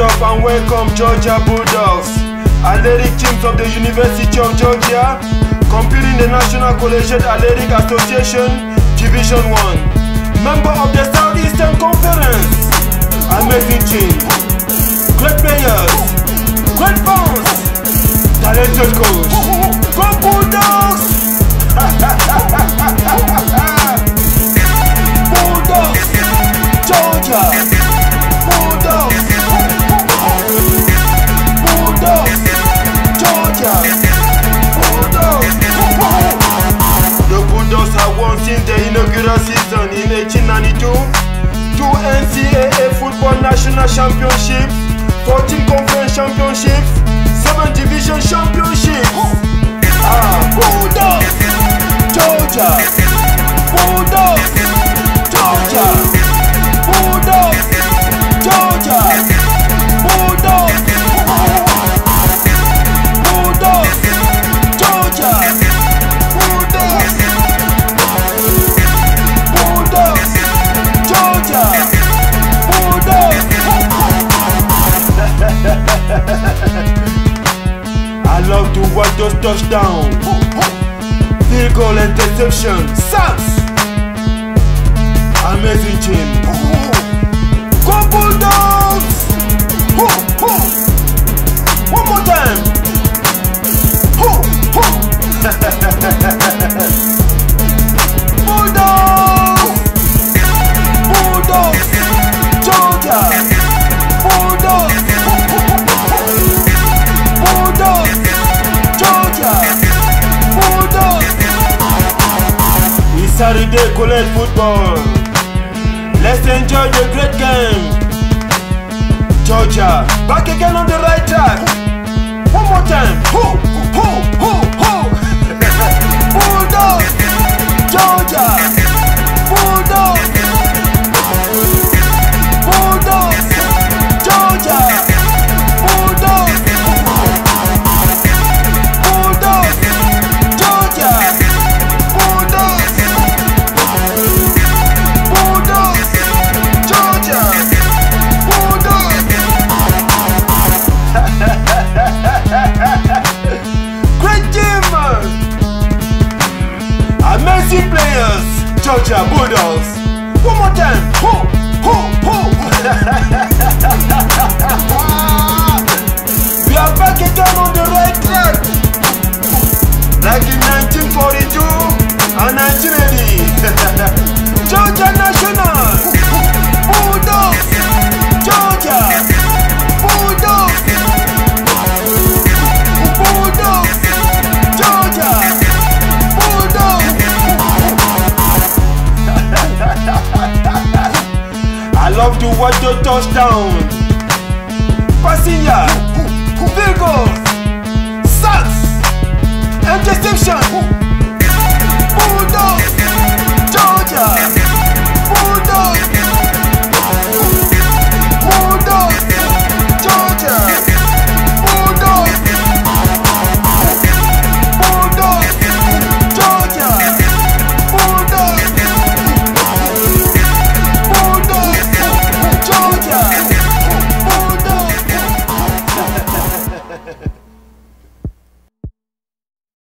and welcome Georgia Bulldogs, athletic teams of the University of Georgia, competing in the National Collegiate Athletic Association Division 1, member of the Southeastern Conference. Amazing team, great players, great fans, talented coach. Go! Bulldogs, won since the inaugural season in 1892, two NCAA Football National Championships, 14 Conference Championships, 7 Division Championships. Ah, Bulldogs, Georgia, love to watch those touchdowns. Field goal interception. Sacks. Amazing team. Saturday college football. Let's enjoy the great game. Georgia, back again on the right track. One more time. Players, Georgia Bulldogs. One more time. Ho, ho, ho. love to watch your touchdown. Passing yard, Vegas.